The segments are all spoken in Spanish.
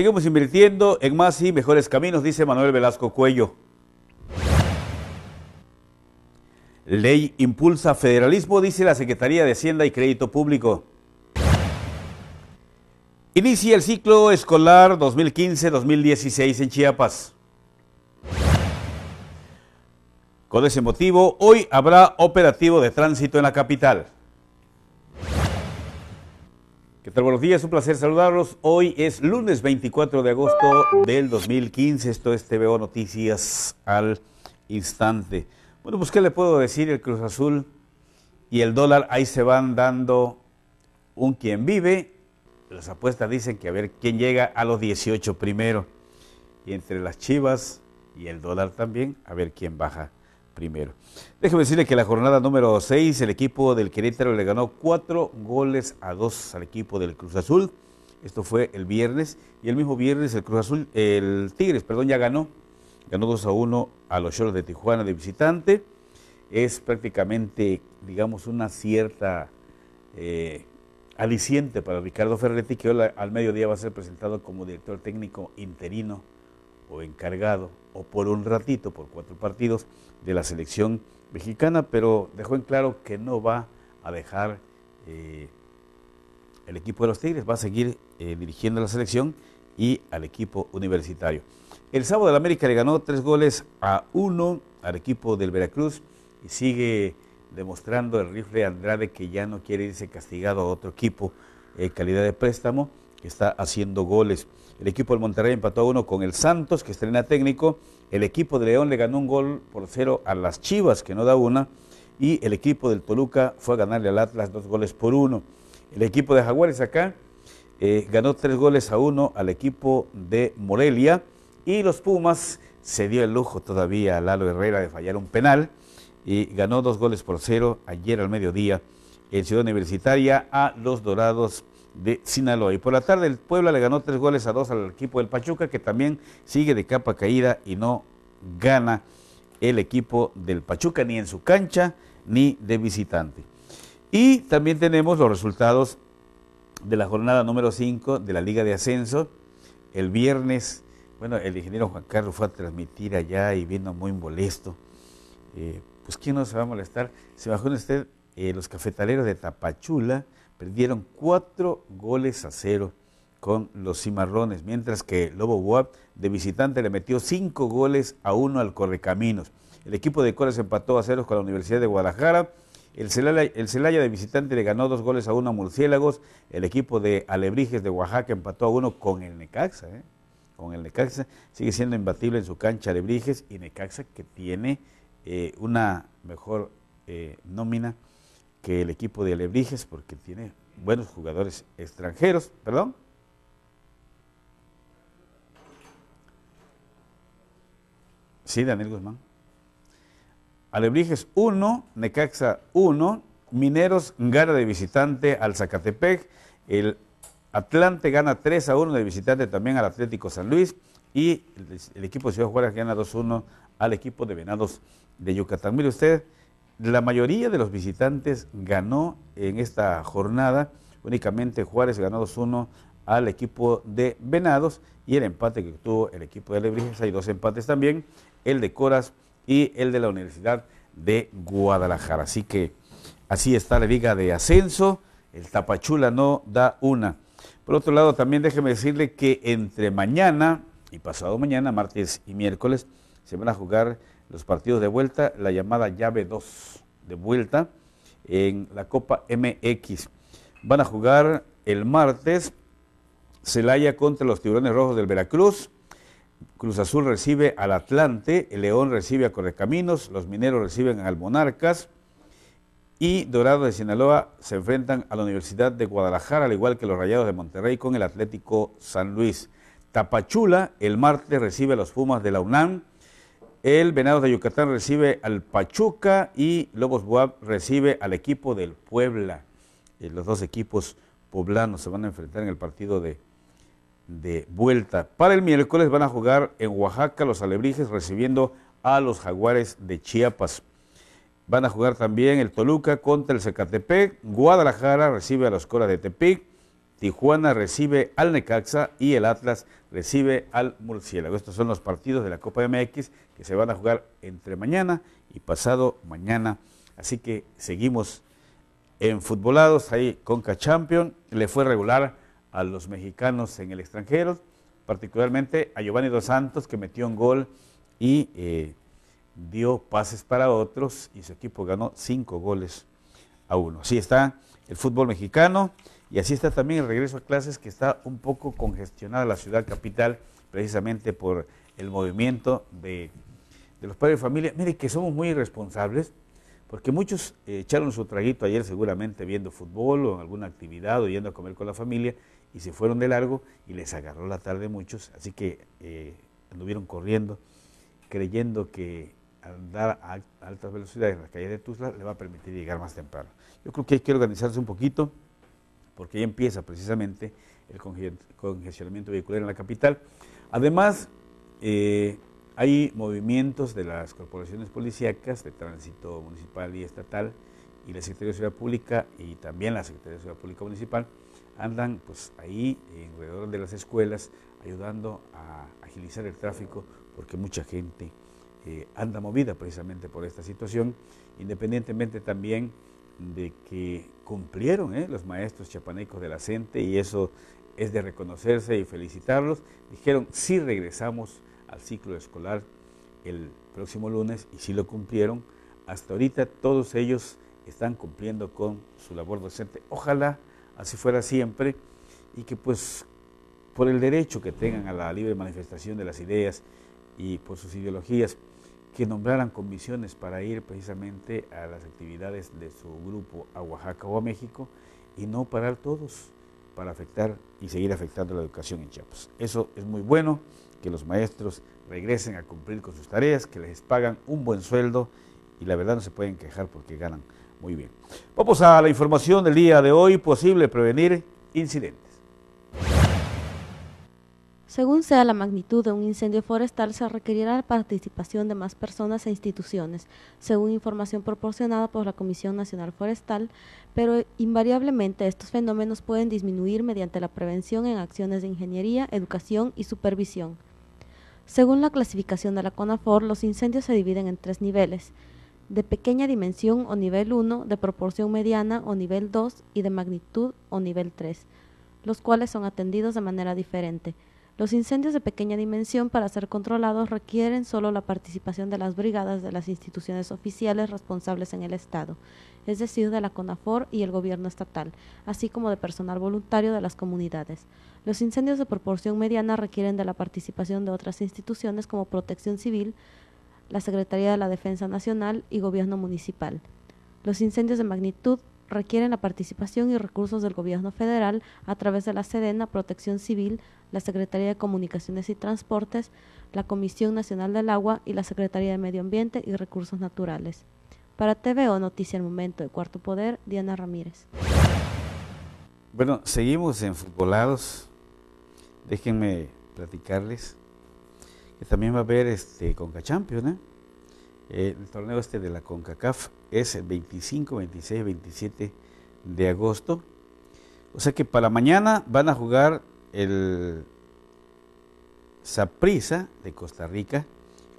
Seguimos invirtiendo en más y mejores caminos, dice Manuel Velasco Cuello. Ley impulsa federalismo, dice la Secretaría de Hacienda y Crédito Público. Inicia el ciclo escolar 2015-2016 en Chiapas. Con ese motivo, hoy habrá operativo de tránsito en la capital. Buenos días, un placer saludarlos. Hoy es lunes 24 de agosto del 2015. Esto es TVO Noticias al instante. Bueno, pues ¿qué le puedo decir? El Cruz Azul y el dólar ahí se van dando un quien vive. Las apuestas dicen que a ver quién llega a los 18 primero. Y entre las chivas y el dólar también, a ver quién baja primero. Déjeme decirle que la jornada número 6, el equipo del Querétaro le ganó cuatro goles a dos al equipo del Cruz Azul. Esto fue el viernes. Y el mismo viernes el Cruz Azul, el Tigres, perdón, ya ganó ganó 2 a 1 a los Choros de Tijuana de visitante. Es prácticamente, digamos, una cierta eh, aliciente para Ricardo Ferretti, que hoy al mediodía va a ser presentado como director técnico interino o encargado, o por un ratito, por cuatro partidos, de la selección mexicana, pero dejó en claro que no va a dejar eh, el equipo de los Tigres, va a seguir eh, dirigiendo la selección y al equipo universitario. El sábado el América le ganó tres goles a uno al equipo del Veracruz y sigue demostrando el rifle Andrade que ya no quiere irse castigado a otro equipo eh, calidad de préstamo que está haciendo goles. El equipo del Monterrey empató a uno con el Santos, que estrena técnico. El equipo de León le ganó un gol por cero a las Chivas, que no da una. Y el equipo del Toluca fue a ganarle al Atlas dos goles por uno. El equipo de Jaguares acá eh, ganó tres goles a uno al equipo de Morelia. Y los Pumas se dio el lujo todavía a Lalo Herrera de fallar un penal y ganó dos goles por cero ayer al mediodía en Ciudad Universitaria a los Dorados de Sinaloa. Y por la tarde el Puebla le ganó tres goles a dos al equipo del Pachuca, que también sigue de capa caída y no gana el equipo del Pachuca ni en su cancha ni de visitante. Y también tenemos los resultados de la jornada número 5 de la Liga de Ascenso. El viernes bueno, el ingeniero Juan Carlos fue a transmitir allá y vino muy molesto. Eh, pues, ¿quién no se va a molestar? Se bajó en usted, eh, los cafetaleros de Tapachula perdieron cuatro goles a cero con los cimarrones, mientras que Lobo Buap de visitante le metió cinco goles a uno al Correcaminos. El equipo de Cores empató a ceros con la Universidad de Guadalajara. El Celaya, el Celaya de visitante le ganó dos goles a uno a Murciélagos. El equipo de Alebrijes de Oaxaca empató a uno con el Necaxa. ¿eh? con el Necaxa, sigue siendo imbatible en su cancha de Briges y Necaxa que tiene eh, una mejor eh, nómina que el equipo de Alebrijes porque tiene buenos jugadores extranjeros, perdón. Sí, Daniel Guzmán. Alebrijes 1, Necaxa 1, Mineros gana de visitante al Zacatepec, el Atlante gana 3 a 1 de visitante también al Atlético San Luis y el, equipo de Ciudad Juárez gana 2 a 1 al equipo de Venados de Yucatán. Mire usted, la mayoría de los visitantes ganó en esta jornada, únicamente Juárez ganó 2 a 1 al equipo de Venados y el empate que tuvo el equipo de Lebrijes, hay dos empates también, el de Coras y el de la Universidad de Guadalajara. Así que así está la liga de ascenso, el Tapachula no da una. Por otro lado, también déjeme decirle que entre mañana y pasado mañana, martes y miércoles, se van a jugar los partidos de vuelta, la llamada llave 2 de vuelta en la Copa MX. Van a jugar el martes Celaya contra los Tiburones Rojos del Veracruz. Cruz Azul recibe al Atlante, el León recibe a Correcaminos, los Mineros reciben al Monarcas, y Dorado de Sinaloa se enfrentan a la Universidad de Guadalajara, al igual que los Rayados de Monterrey con el Atlético San Luis. Tapachula el martes recibe a los Pumas de la UNAM. El Venados de Yucatán recibe al Pachuca y Lobos Buap recibe al equipo del Puebla. Eh, los dos equipos poblanos se van a enfrentar en el partido de, de vuelta. Para el miércoles van a jugar en Oaxaca los Alebrijes recibiendo a los Jaguares de Chiapas. Van a jugar también el Toluca contra el Zacatepec. Guadalajara recibe a los Coras de Tepic. Tijuana recibe al Necaxa y el Atlas recibe al Murciélago. Estos son los partidos de la Copa MX que se van a jugar entre mañana y pasado mañana. Así que seguimos en futbolados ahí Conca Champion. Le fue regular a los mexicanos en el extranjero, particularmente a Giovanni Dos Santos que metió un gol y eh, dio pases para otros y su equipo ganó cinco goles a uno. Así está el fútbol mexicano. Y así está también el regreso a clases que está un poco congestionada la ciudad capital precisamente por el movimiento de, los padres de familia. Mire que somos muy irresponsables porque muchos eh, echaron su traguito ayer seguramente viendo fútbol o alguna actividad o yendo a comer con la familia y se fueron de largo y les agarró la tarde muchos, así que eh, anduvieron corriendo creyendo que andar a altas velocidades en la calle de Tuzla le va a permitir llegar más temprano. Yo creo que hay que organizarse un poquito porque ahí empieza precisamente el congestionamiento vehicular en la capital. Además, eh, hay movimientos de las corporaciones policíacas de tránsito municipal y estatal y la Secretaría de Seguridad Pública y también la Secretaría de Seguridad Pública Municipal andan pues ahí alrededor de las escuelas ayudando a agilizar el tráfico porque mucha gente eh, anda movida precisamente por esta situación, independientemente también de que cumplieron ¿eh? los maestros chapanecos de la CENTE y eso es de reconocerse y felicitarlos. Dijeron, sí regresamos al ciclo escolar el próximo lunes y sí lo cumplieron. Hasta ahorita todos ellos están cumpliendo con su labor docente. Ojalá así fuera siempre y que pues por el derecho que tengan a la libre manifestación de las ideas y por sus ideologías, que nombraran comisiones para ir precisamente a las actividades de su grupo a Oaxaca o a México y no parar todos para afectar y seguir afectando la educación en Chiapas. Eso es muy bueno, que los maestros regresen a cumplir con sus tareas, que les pagan un buen sueldo y la verdad no se pueden quejar porque ganan muy bien. Vamos a la información del día de hoy, posible prevenir incidentes. Según sea la magnitud de un incendio forestal, se requerirá la participación de más personas e instituciones, según información proporcionada por la Comisión Nacional Forestal, pero invariablemente estos fenómenos pueden disminuir mediante la prevención en acciones de ingeniería, educación y supervisión. Según la clasificación de la CONAFOR, los incendios se dividen en tres niveles, de pequeña dimensión o nivel 1, de proporción mediana o nivel 2 y de magnitud o nivel 3, los cuales son atendidos de manera diferente. Los incendios de pequeña dimensión para ser controlados requieren solo la participación de las brigadas de las instituciones oficiales responsables en el Estado, es decir, de la CONAFOR y el gobierno estatal, así como de personal voluntario de las comunidades. Los incendios de proporción mediana requieren de la participación de otras instituciones como Protección Civil, la Secretaría de la Defensa Nacional y Gobierno Municipal. Los incendios de magnitud requieren la participación y recursos del Gobierno federal a través de la SEDENA, Protección Civil, la Secretaría de Comunicaciones y Transportes, la Comisión Nacional del Agua y la Secretaría de Medio Ambiente y Recursos Naturales. Para TVO Noticia el Momento de Cuarto Poder, Diana Ramírez. Bueno, seguimos en Futbolados. Déjenme platicarles que también va a haber este Conca Champions. Eh, el torneo este de la CONCACAF es el 25, 26, 27 de agosto. O sea que para mañana van a jugar el Saprisa de Costa Rica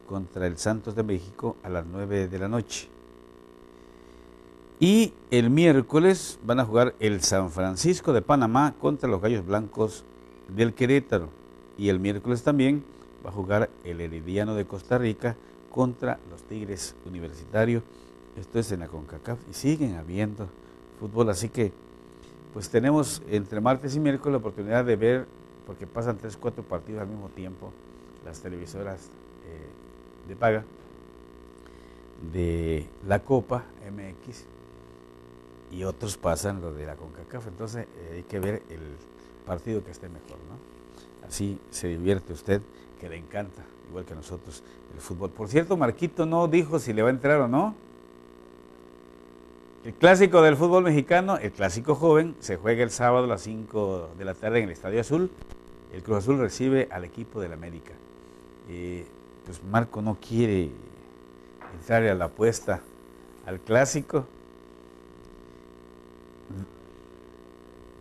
contra el Santos de México a las 9 de la noche. Y el miércoles van a jugar el San Francisco de Panamá contra los Gallos Blancos del Querétaro. Y el miércoles también va a jugar el Herediano de Costa Rica contra los Tigres Universitarios. Esto es en la CONCACAF y siguen habiendo fútbol, así que pues tenemos entre martes y miércoles la oportunidad de ver, porque pasan tres, cuatro partidos al mismo tiempo, las televisoras eh, de paga de la Copa MX y otros pasan lo de la CONCACAF. Entonces eh, hay que ver el partido que esté mejor, ¿no? Así se divierte usted, que le encanta, igual que nosotros, el fútbol. Por cierto, Marquito no dijo si le va a entrar o no. El clásico del fútbol mexicano, el clásico joven, se juega el sábado a las 5 de la tarde en el Estadio Azul. El Cruz Azul recibe al equipo del América. Eh, pues Marco no quiere entrar a la apuesta al clásico.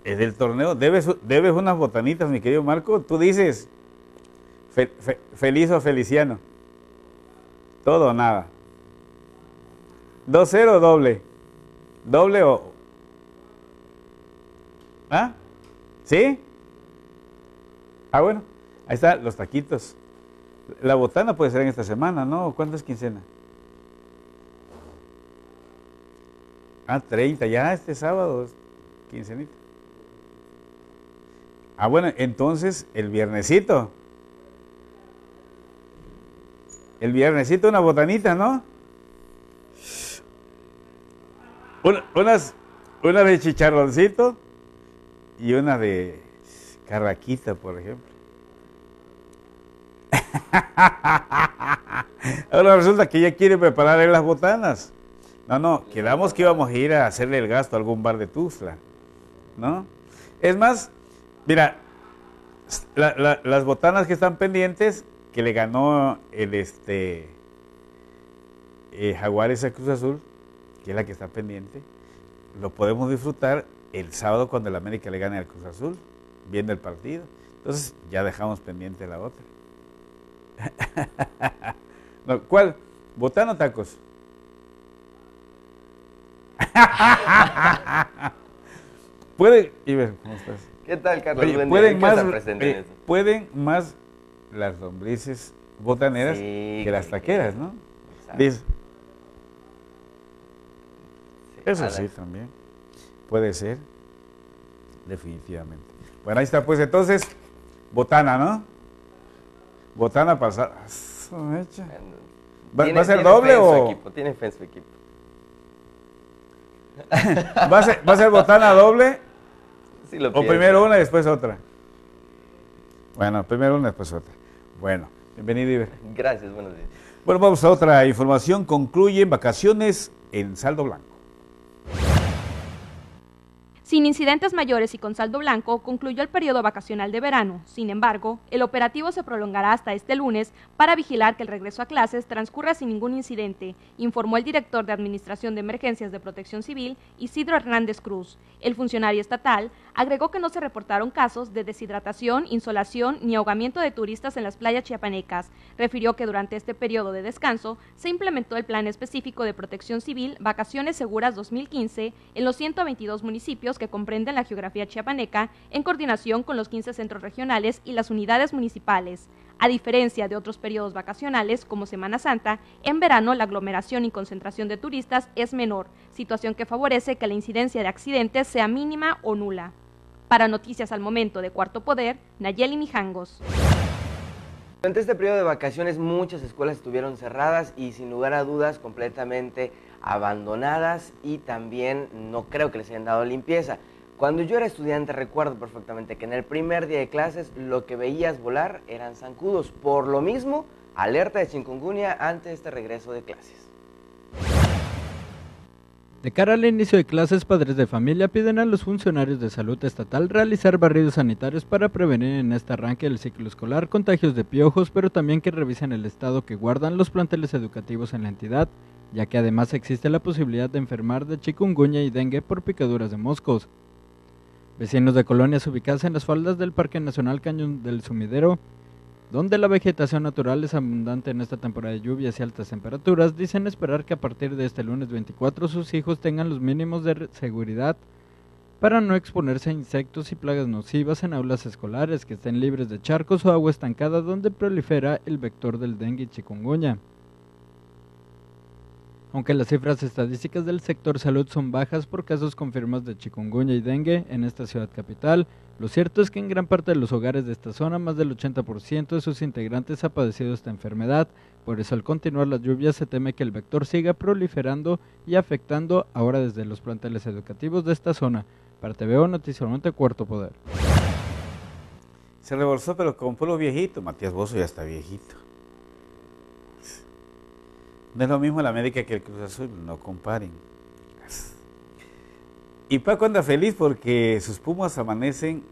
Es del torneo. Debes, debes unas botanitas, mi querido Marco. Tú dices, feliz o feliciano. Todo o nada. 2-0 doble. Doble o... ¿Ah? ¿Sí? Ah, bueno. Ahí están los taquitos. La botana puede ser en esta semana, ¿no? ¿Cuántas quincena? Ah, 30, ya este sábado, quincenita. Ah, bueno, entonces el viernesito. El viernesito una botanita, ¿no? Unas, una de chicharroncito y una de carraquita, por ejemplo. Ahora resulta que ya quiere preparar las botanas. No, no, quedamos que íbamos a ir a hacerle el gasto a algún bar de Tuzla. ¿No? Es más, mira, las botanas que están pendientes, que le ganó el este eh, Jaguares a Cruz Azul, que es la que está pendiente, lo podemos disfrutar el sábado cuando el América le gane al Cruz Azul, viendo el partido. Entonces ya dejamos pendiente la otra. ¿Cuál? ¿Botano tacos? pueden, ¿cómo estás? ¿Qué tal, Carlos? pueden, más, eh, pueden más las lombrices botaneras que las taqueras, ¿no? Eso sí, también. Puede ser. Definitivamente. Bueno, ahí está, pues entonces, botana, ¿no? Botana pasada. ¿Va, ¿Va, a ser doble o.? Equipo, tiene fe en su equipo. ¿Va, a ser, ¿Va a ser botana doble? Sí, lo ¿O primero una y después otra? Bueno, primero una y después otra. Bueno, bienvenido, Iber. Gracias, buenos días. Bueno, vamos a otra información. Concluyen vacaciones en saldo blanco. Sin incidentes mayores y con saldo blanco, concluyó el periodo vacacional de verano. Sin embargo, el operativo se prolongará hasta este lunes para vigilar que el regreso a clases transcurra sin ningún incidente, informó el director de Administración de Emergencias de Protección Civil, Isidro Hernández Cruz. El funcionario estatal agregó que no se reportaron casos de deshidratación, insolación ni ahogamiento de turistas en las playas chiapanecas. Refirió que durante este periodo de descanso se implementó el Plan Específico de Protección Civil Vacaciones Seguras 2015 en los 122 municipios que comprenden la geografía chiapaneca en coordinación con los 15 centros regionales y las unidades municipales. A diferencia de otros periodos vacacionales como Semana Santa, en verano la aglomeración y concentración de turistas es menor, situación que favorece que la incidencia de accidentes sea mínima o nula. Para Noticias al Momento de Cuarto Poder, Nayeli Mijangos. Durante este periodo de vacaciones muchas escuelas estuvieron cerradas y sin lugar a dudas completamente abandonadas y también no creo que les hayan dado limpieza. Cuando yo era estudiante recuerdo perfectamente que en el primer día de clases lo que veías volar eran zancudos. Por lo mismo, alerta de chikungunya ante este regreso de clases. De cara al inicio de clases, padres de familia piden a los funcionarios de salud estatal realizar barridos sanitarios para prevenir en este arranque del ciclo escolar contagios de piojos, pero también que revisen el estado que guardan los planteles educativos en la entidad ya que además existe la posibilidad de enfermar de chikungunya y dengue por picaduras de moscos. Vecinos de colonias ubicadas en las faldas del Parque Nacional Cañón del Sumidero, donde la vegetación natural es abundante en esta temporada de lluvias y altas temperaturas, dicen esperar que a partir de este lunes 24 sus hijos tengan los mínimos de seguridad para no exponerse a insectos y plagas nocivas en aulas escolares que estén libres de charcos o agua estancada donde prolifera el vector del dengue y chikungunya. Aunque las cifras estadísticas del sector salud son bajas por casos confirmados de chikungunya y dengue en esta ciudad capital, lo cierto es que en gran parte de los hogares de esta zona más del 80% de sus integrantes ha padecido esta enfermedad, por eso al continuar las lluvias se teme que el vector siga proliferando y afectando ahora desde los planteles educativos de esta zona. Para TVO Noticiamente Cuarto Poder. Se rebolsó pero con pueblo viejito, Matías Bozo ya está viejito. No es lo mismo la América que el Cruz Azul, no comparen. Y Paco anda feliz porque sus Pumas amanecen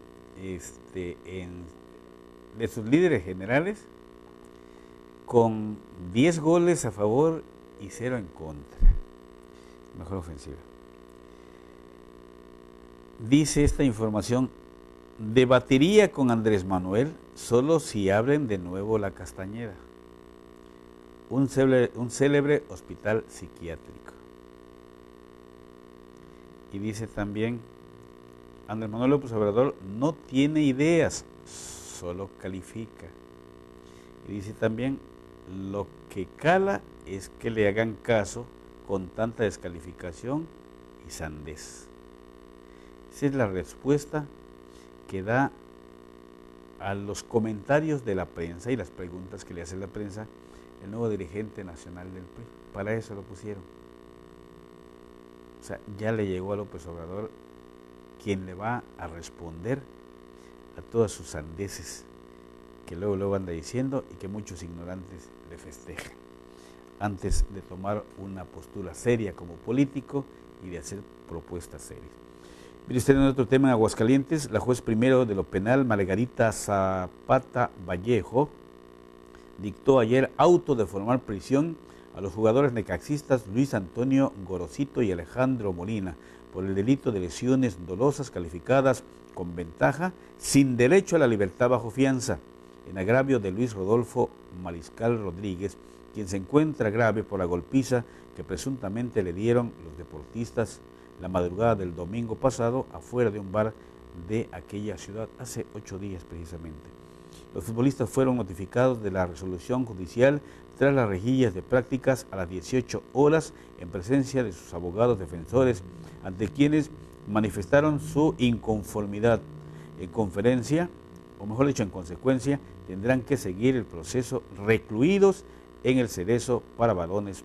este, de sus líderes generales con 10 goles a favor y 0 en contra. Mejor ofensiva. dice esta información, debatiría con Andrés Manuel solo si abren de nuevo la Castañeda, un célebre, hospital psiquiátrico. Y dice también, Andrés Manuel López Obrador no tiene ideas, solo califica. Y dice también, lo que cala es que le hagan caso con tanta descalificación y sandez. Esa es la respuesta que da a los comentarios de la prensa y las preguntas que le hace la prensa el nuevo dirigente nacional del PRI. Para eso lo pusieron. O sea, ya le llegó a López Obrador quien le va a responder a todas sus sandeces que luego luego anda diciendo y que muchos ignorantes le festejan antes de tomar una postura seria como político y de hacer propuestas serias. Mire usted en otro tema en Aguascalientes, la juez primero de lo penal, Margarita Zapata Vallejo, dictó ayer auto de formar prisión a los jugadores necaxistas Luis Antonio Gorosito y Alejandro Molina por el delito de lesiones dolosas calificadas con ventaja sin derecho a la libertad bajo fianza, en agravio de Luis Rodolfo Mariscal Rodríguez, quien se encuentra grave por la golpiza que presuntamente le dieron los deportistas la madrugada del domingo pasado afuera de un bar de aquella ciudad, hace ocho días precisamente. Los futbolistas fueron notificados de la resolución judicial tras las rejillas de prácticas a las 18 horas en presencia de sus abogados defensores, ante quienes manifestaron su inconformidad. En conferencia, o mejor dicho, en consecuencia, tendrán que seguir el proceso recluidos en el cerezo para varones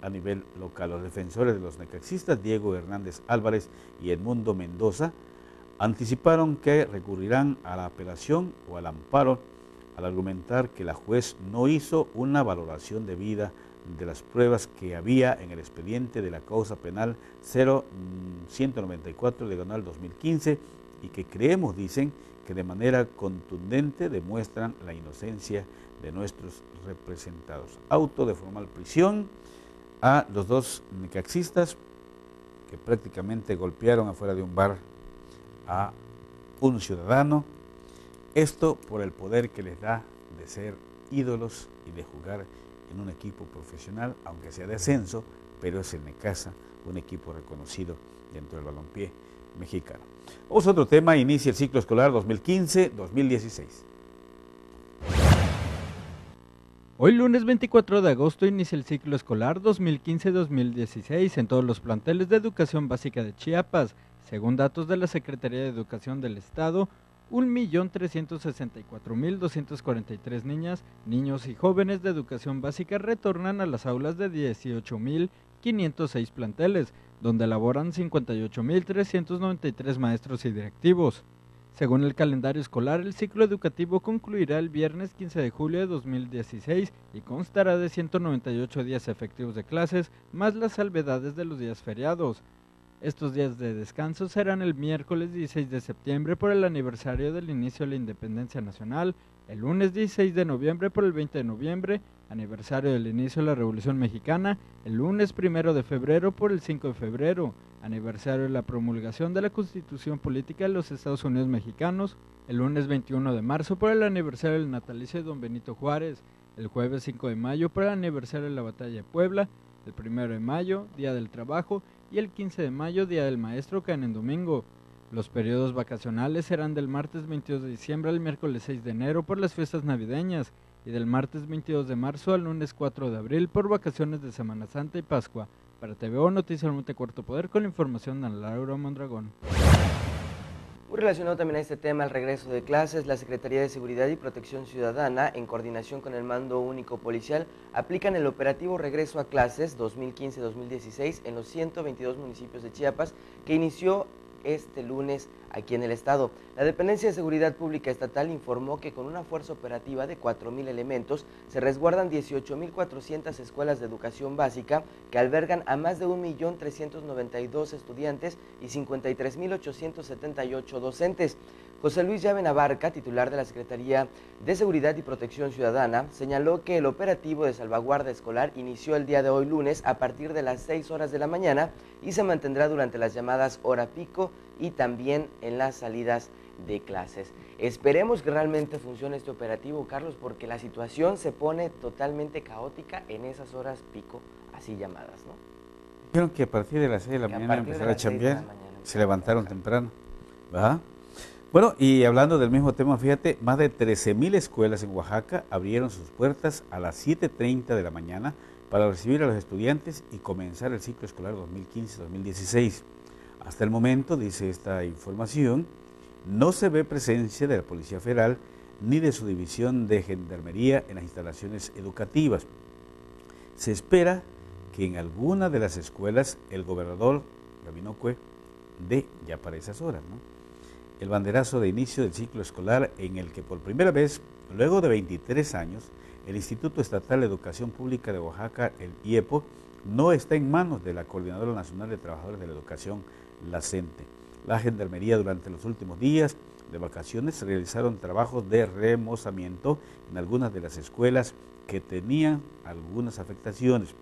a nivel local. Los defensores de los necaxistas, Diego Hernández Álvarez y Edmundo Mendoza, anticiparon que recurrirán a la apelación o al amparo al argumentar que la juez no hizo una valoración debida de las pruebas que había en el expediente de la causa penal 0194 diagonal 2015 y que creemos, dicen, que de manera contundente demuestran la inocencia de nuestros representados. Auto de formal prisión a los dos necaxistas que prácticamente golpearon afuera de un bar a un ciudadano. Esto por el poder que les da de ser ídolos y de jugar en un equipo profesional, aunque sea de ascenso, pero es el Necasa, un equipo reconocido dentro del balompié mexicano. Vamos a otro tema, inicia el ciclo escolar 2015-2016. Hoy lunes 24 de agosto inicia el ciclo escolar 2015-2016 en todos los planteles de educación básica de Chiapas. Según datos de la Secretaría de Educación del Estado, 1.364.243 niñas, niños y jóvenes de educación básica retornan a las aulas de 18.506 planteles, donde laboran 58.393 maestros y directivos. Según el calendario escolar, el ciclo educativo concluirá el viernes 15 de julio de 2016 y constará de 198 días efectivos de clases, más las salvedades de los días feriados. Estos días de descanso serán el miércoles 16 de septiembre por el aniversario del inicio de la independencia nacional, el lunes 16 de noviembre por el 20 de noviembre, aniversario del inicio de la Revolución Mexicana, el lunes 1 de febrero por el 5 de febrero, aniversario de la promulgación de la Constitución Política de los Estados Unidos Mexicanos, el lunes 21 de marzo por el aniversario del natalicio de Don Benito Juárez, el jueves 5 de mayo por el aniversario de la Batalla de Puebla, el 1 de mayo, Día del Trabajo, y el 15 de mayo, Día del Maestro, caen en domingo. Los periodos vacacionales serán del martes 22 de diciembre al miércoles 6 de enero por las fiestas navideñas y del martes 22 de marzo al lunes 4 de abril por vacaciones de Semana Santa y Pascua. Para TVO Noticias del Monte Cuarto Poder con la información de Laura Mondragón. Muy relacionado también a este tema, el regreso de clases, la Secretaría de Seguridad y Protección Ciudadana, en coordinación con el Mando Único Policial, aplican el operativo Regreso a Clases 2015-2016 en los 122 municipios de Chiapas, que inició este lunes aquí en el estado. La Dependencia de Seguridad Pública Estatal informó que con una fuerza operativa de 4.000 elementos se resguardan 18.400 escuelas de educación básica que albergan a más de 1.392 estudiantes y 53.878 docentes. José Luis Llave Navarca, titular de la Secretaría de Seguridad y Protección Ciudadana, señaló que el operativo de salvaguarda escolar inició el día de hoy lunes a partir de las 6 horas de la mañana y se mantendrá durante las llamadas hora pico y también en las salidas de clases. Esperemos que realmente funcione este operativo, Carlos, porque la situación se pone totalmente caótica en esas horas pico, así llamadas, ¿no? Dijeron que a partir de las 6 de la mañana empezaron a chambear, se levantaron temprano, ¿verdad? Bueno, y hablando del mismo tema, fíjate, más de 13.000 escuelas en Oaxaca abrieron sus puertas a las 7.30 de la mañana para recibir a los estudiantes y comenzar el ciclo escolar 2015-2016. Hasta el momento, dice esta información, no se ve presencia de la Policía Federal ni de su división de Gendarmería en las instalaciones educativas. Se espera que en alguna de las escuelas el gobernador Cue dé ya para esas horas el banderazo de inicio del ciclo escolar en el que por primera vez, luego de 23 años, el Instituto Estatal de Educación Pública de Oaxaca, el IEPO, no está en manos de la Coordinadora Nacional de Trabajadores de la Educación, la. La Gendarmería durante los últimos días de vacaciones realizaron trabajos de remozamiento en algunas de las escuelas que tenían algunas afectaciones.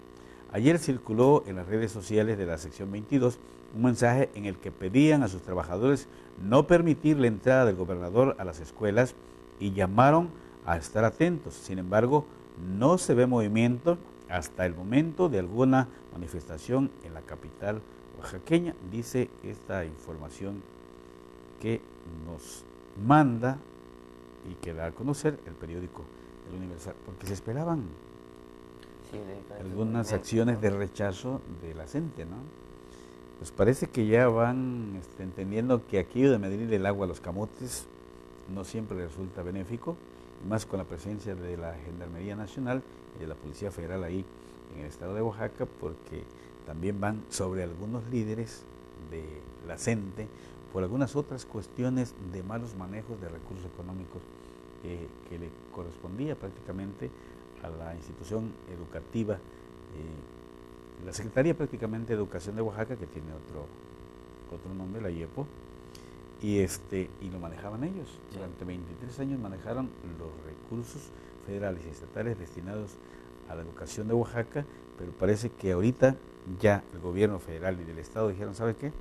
Ayer circuló en las redes sociales de la sección 22 un mensaje en el que pedían a sus trabajadores no permitir la entrada del gobernador a las escuelas y llamaron a estar atentos. Sin embargo, no se ve movimiento hasta el momento de alguna manifestación en la capital oaxaqueña, dice esta información que nos manda y que da a conocer el periódico El Universal, porque se esperaban algunas acciones de rechazo de la gente, ¿no? Pues parece que ya van este, entendiendo que aquí de medir el agua a los camotes no siempre resulta benéfico, más con la presencia de la Gendarmería Nacional y de la Policía Federal ahí en el estado de Oaxaca, porque también van sobre algunos líderes de la CENTE por algunas otras cuestiones de malos manejos de recursos económicos que le correspondía prácticamente a la institución educativa, eh, la Secretaría prácticamente de Educación de Oaxaca, que tiene otro, otro nombre, la IEPO, y, este, y lo manejaban ellos. Durante 23 años manejaron los recursos federales y estatales destinados a la educación de Oaxaca, pero parece que ahorita ya el gobierno federal y del Estado dijeron, ¿sabe qué?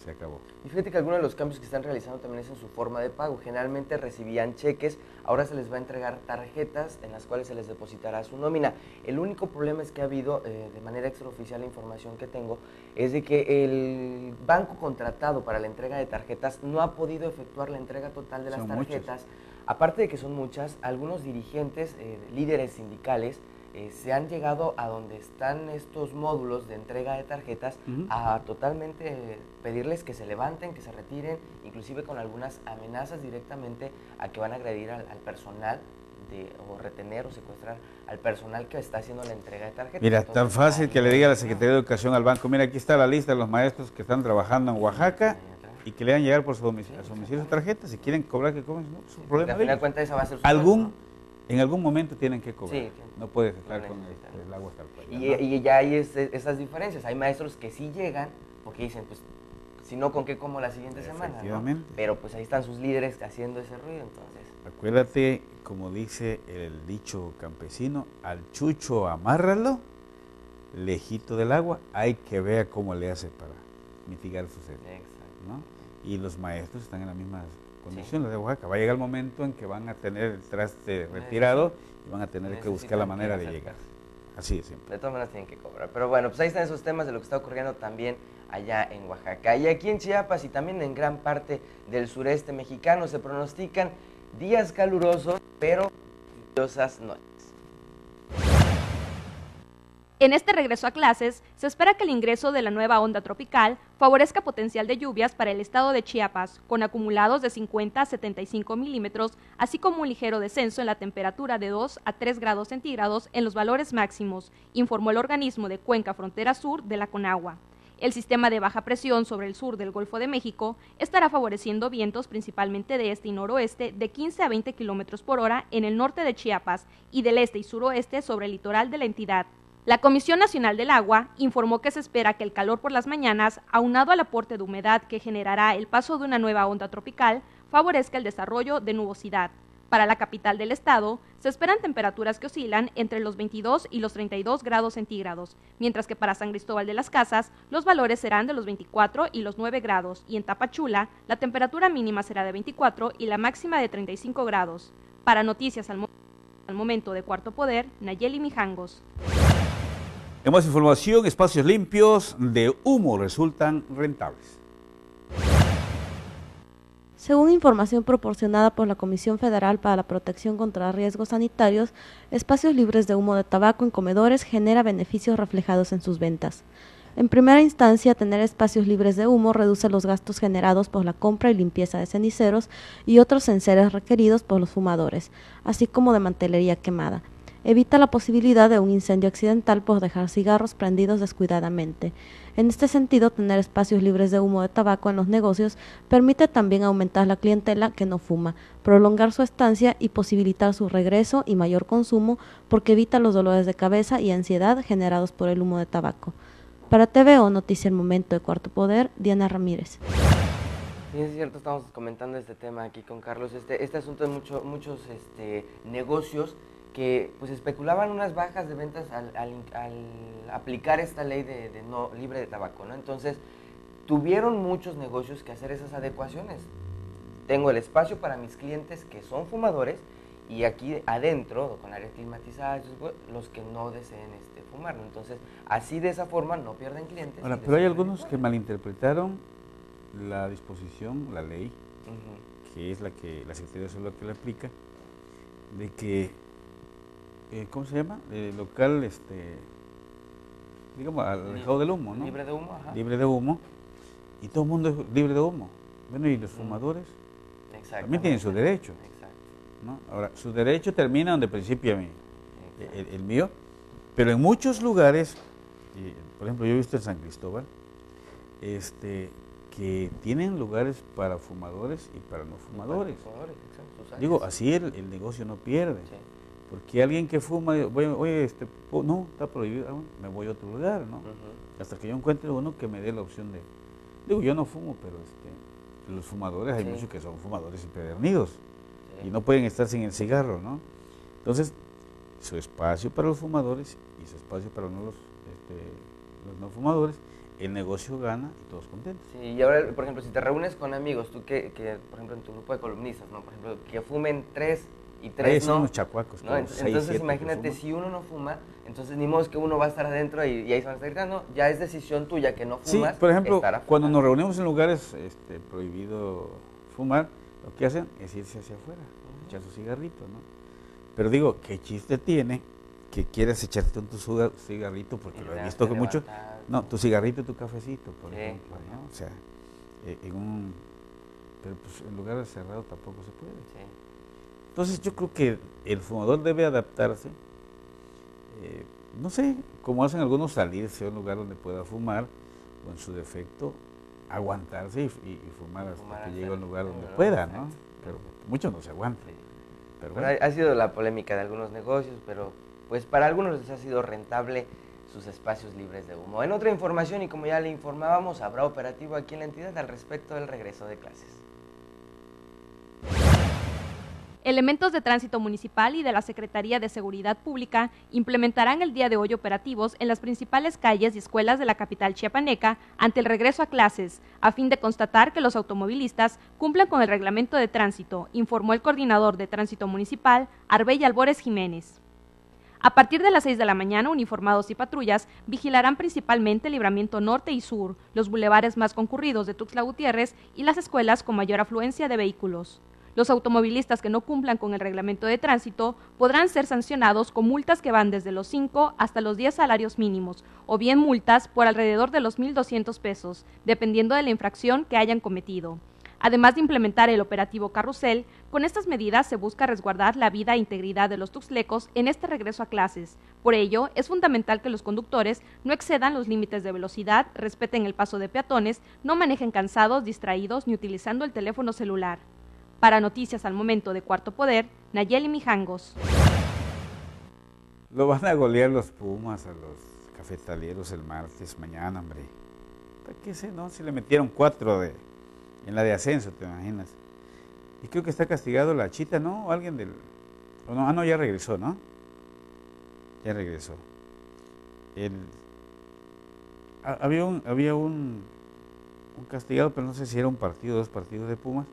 se acabó. Y fíjate que algunos de los cambios que están realizando también es en su forma de pago. Generalmente recibían cheques, ahora se les va a entregar tarjetas en las cuales se les depositará su nómina. El único problema es que ha habido, eh, de manera extraoficial, la información que tengo, es de que el banco contratado para la entrega de tarjetas no ha podido efectuar la entrega total de las tarjetas. Aparte de que son muchas, algunos dirigentes, eh, líderes sindicales, eh, se han llegado a donde están estos módulos de entrega de tarjetas a totalmente pedirles que se levanten, que se retiren, inclusive con algunas amenazas directamente a que van a agredir al, personal de, o retener o secuestrar al personal que está haciendo la entrega de tarjetas. Mira, tan fácil que le diga a la Secretaría de Educación al banco, mira, aquí está la lista de los maestros que están trabajando en Oaxaca y que le van a llegar por su domicilio, a su domicilio tarjetas, si quieren cobrar que cobren, no, es un problema. De cuenta esa va a ser Algún en algún momento tienen que cobrar. no puedes estar con el, agua hasta el cuello. Y, ya hay esas diferencias. Hay maestros que sí llegan porque dicen, pues, si no, ¿con qué como la siguiente semana? Pero pues ahí están sus líderes haciendo ese ruido, entonces. Acuérdate, como dice el dicho campesino, al chucho amárralo, lejito del agua, hay que ver cómo le hace para mitigar su sed. Exacto. Y los maestros están en la misma condiciones de Oaxaca. Va a llegar el momento en que van a tener el traste retirado y van a tener que buscar la manera de llegar. Así es siempre. De todas maneras tienen que cobrar. Pero bueno, pues ahí están esos temas de lo que está ocurriendo también allá en Oaxaca. Y aquí en Chiapas y también en gran parte del sureste mexicano se pronostican días calurosos, pero lluviosas noches. En este regreso a clases, se espera que el ingreso de la nueva onda tropical favorezca potencial de lluvias para el estado de Chiapas, con acumulados de 50 a 75 milímetros, así como un ligero descenso en la temperatura de 2 a 3 grados centígrados en los valores máximos, informó el organismo de Cuenca Frontera Sur de la Conagua. El sistema de baja presión sobre el sur del Golfo de México estará favoreciendo vientos principalmente de este y noroeste de 15 a 20 kilómetros por hora en el norte de Chiapas y del este y suroeste sobre el litoral de la entidad. La Comisión Nacional del Agua informó que se espera que el calor por las mañanas, aunado al aporte de humedad que generará el paso de una nueva onda tropical, favorezca el desarrollo de nubosidad. Para la capital del estado, se esperan temperaturas que oscilan entre los 22 y los 32 grados centígrados, mientras que para San Cristóbal de las Casas los valores serán de los 24 y los 9 grados, y en Tapachula la temperatura mínima será de 24 y la máxima de 35 grados. Para Noticias al, momento de Cuarto Poder, Nayeli Mijangos. En más información, espacios limpios de humo resultan rentables. Según información proporcionada por la Comisión Federal para la Protección contra Riesgos Sanitarios, espacios libres de humo de tabaco en comedores genera beneficios reflejados en sus ventas. En primera instancia, tener espacios libres de humo reduce los gastos generados por la compra y limpieza de ceniceros y otros enseres requeridos por los fumadores, así como de mantelería quemada. Evita la posibilidad de un incendio accidental por dejar cigarros prendidos descuidadamente. En este sentido, tener espacios libres de humo de tabaco en los negocios permite también aumentar la clientela que no fuma, prolongar su estancia y posibilitar su regreso y mayor consumo porque evita los dolores de cabeza y ansiedad generados por el humo de tabaco. Para TVO Noticia el Momento de Cuarto Poder, Diana Ramírez. Sí, es cierto, estamos comentando este tema aquí con Carlos, este, este asunto de mucho, muchos este, negocios que pues especulaban unas bajas de ventas al, aplicar esta ley de, no libre de tabaco, ¿no? Entonces, tuvieron muchos negocios que hacer esas adecuaciones. Tengo el espacio para mis clientes que son fumadores y aquí adentro, con áreas climatizadas, los que no deseen este, fumar. Entonces, así de esa forma no pierden clientes. Ahora, pero hay algunos que malinterpretaron la disposición, la ley, que es la que la Secretaría de Salud que la aplica, de que eh, ¿cómo se llama? El local, este, digamos, alejado del humo, ¿no? Libre de humo, ajá. Libre de humo. Y todo el mundo es libre de humo. Bueno, y los fumadores también tienen su derecho. Exacto. ¿no? Ahora, su derecho termina donde principia mi, el, mío, pero en muchos lugares, por ejemplo, yo he visto en San Cristóbal, este, que tienen lugares para fumadores y para no fumadores. Digo, así el, el, negocio no pierde. Sí. Porque alguien que fuma, oye, este, no, está prohibido, ah, me voy a otro lugar, ¿no? Hasta que yo encuentre uno que me dé la opción de, digo, yo no fumo, pero este, los fumadores, hay muchos que son fumadores empedernidos y no pueden estar sin el cigarro, ¿no? Entonces, su espacio para los fumadores y su espacio para los, este, los no fumadores, el negocio gana y todos contentos. Sí, y ahora, por ejemplo, si te reúnes con amigos, tú que, que por ejemplo, en tu grupo de columnistas, ¿no? Por ejemplo, que fumen tres y tres no. Son chacuacos. Entonces, imagínate, si uno no fuma, entonces ni modo que uno va a estar adentro y, ahí se van a estar gritando. Ya es decisión tuya que no fumas. Sí, por ejemplo, cuando nos reunimos en lugares este, prohibido fumar, lo que hacen es irse hacia afuera, echar su cigarrito, ¿no? Pero digo, ¿qué chiste tiene que quieras echarte un tu cigarrito? Porque lo he visto que mucho. No, tu cigarrito y tu cafecito, por ejemplo, ¿no? O sea, eh, en un. Pero pues en lugares cerrados tampoco se puede. Sí. Entonces yo creo que el fumador debe adaptarse, eh, no sé, como hacen algunos, salirse a un lugar donde pueda fumar, o en su defecto, aguantarse y, fumar hasta que llegue a un lugar donde pueda, ¿no? Pero muchos no se aguantan. Pero Ha sido la polémica de algunos negocios, pero pues para algunos les ha sido rentable sus espacios libres de humo. En otra información, y como ya le informábamos, habrá operativo aquí en la entidad al respecto del regreso de clases. Elementos de tránsito municipal y de la Secretaría de Seguridad Pública implementarán el día de hoy operativos en las principales calles y escuelas de la capital chiapaneca ante el regreso a clases, a fin de constatar que los automovilistas cumplan con el reglamento de tránsito, informó el coordinador de tránsito municipal, Arbey Albores Jiménez. A partir de las 6 de la mañana, uniformados y patrullas vigilarán principalmente el libramiento norte y sur, los bulevares más concurridos de Tuxtla Gutiérrez y las escuelas con mayor afluencia de vehículos. Los automovilistas que no cumplan con el reglamento de tránsito podrán ser sancionados con multas que van desde los 5 hasta los 10 salarios mínimos, o bien multas por alrededor de los 1.200 pesos, dependiendo de la infracción que hayan cometido. Además de implementar el operativo Carrusel, con estas medidas se busca resguardar la vida e integridad de los tuxlecos en este regreso a clases. Por ello, es fundamental que los conductores no excedan los límites de velocidad, respeten el paso de peatones, no manejen cansados, distraídos ni utilizando el teléfono celular. Para Noticias al Momento de Cuarto Poder, Nayeli Mijangos. Lo van a golear los Pumas a los cafetaleros el martes, mañana, hombre. ¿Para qué sé, no? Si le metieron cuatro de, en la de ascenso, ¿te imaginas? Y creo que está castigado la chita, ¿no? O alguien del... no, ah, no, ya regresó, ¿no? Ya regresó. Había un, había un, un castigado, pero no sé si era un partido, dos partidos de Pumas.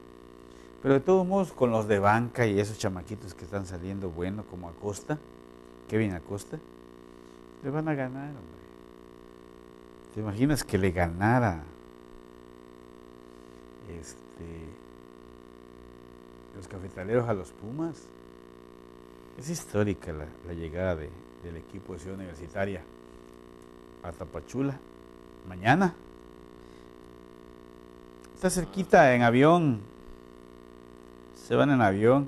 Pero de todos modos, con los de banca y esos chamaquitos que están saliendo bueno, como Acosta, Kevin Acosta, le van a ganar, hombre. ¿Te imaginas que le ganara este, los cafetaleros a los Pumas? Es histórica la, llegada del equipo de Ciudad Universitaria a Tapachula. Mañana. Está cerquita en avión. Se van en avión.